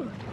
Ooh.